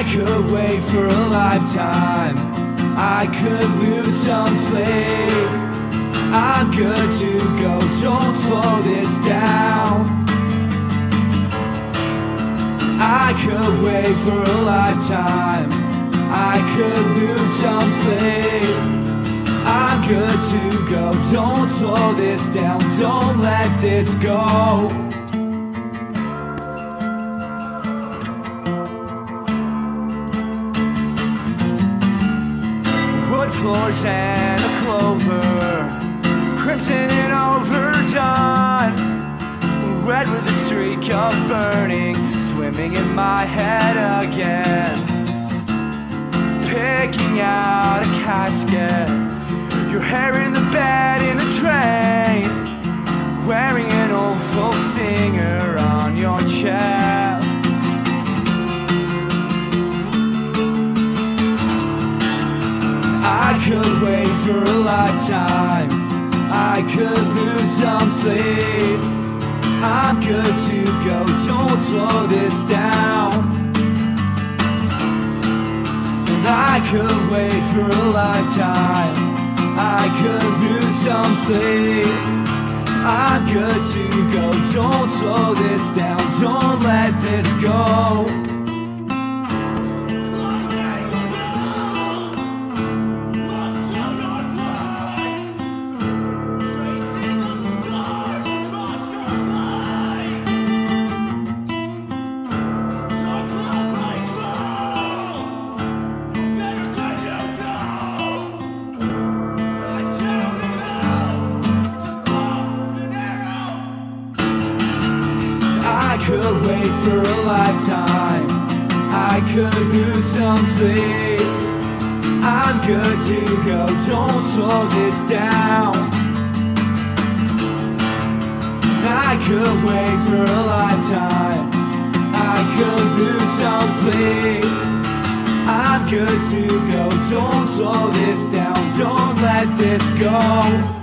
I could wait for a lifetime. I could lose some sleep. I'm good to go, don't slow this down. I could wait for a lifetime. I could lose some sleep. I'm good to go, don't slow this down, don't let this go. Floors and a clover, crimson and overdone, red with a streak of burning, swimming in my head again, picking out a casket, your hair in the bed in the train, wearing an old folk singer on your chest. Could wait for a lifetime. I could lose some sleep. I'm good to go, don't slow this down. And I could wait for a lifetime. I could lose some sleep. I'm good to go, don't slow this down, don't let this go. Could wait for a lifetime. I could lose some sleep. I'm good to go, don't slow this down. I could wait for a lifetime. I could lose some sleep. I'm good to go, don't slow this down, don't let this go.